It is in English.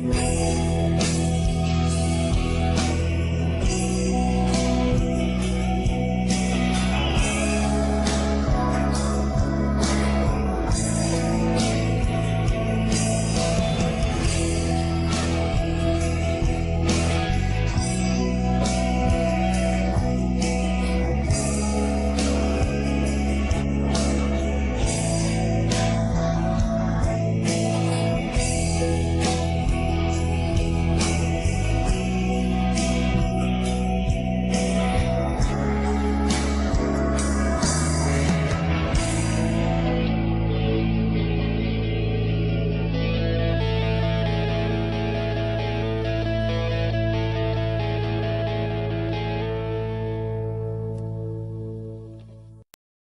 Yeah.